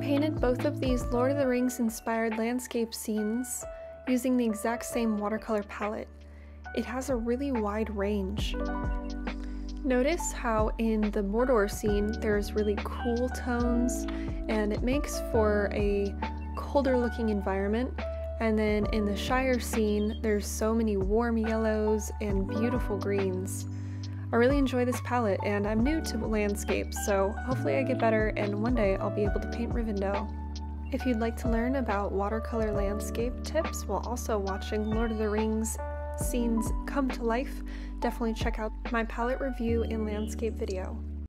Painted both of these Lord of the Rings inspired landscape scenes using the exact same watercolor palette. It has a really wide range. Notice how in the Mordor scene there's really cool tones and it makes for a colder looking environment and then in the Shire scene there's so many warm yellows and beautiful greens. I really enjoy this palette and I'm new to landscapes, so hopefully I get better and one day I'll be able to paint Rivendell. If you'd like to learn about watercolor landscape tips while also watching Lord of the Rings scenes come to life, definitely check out my palette review and landscape video.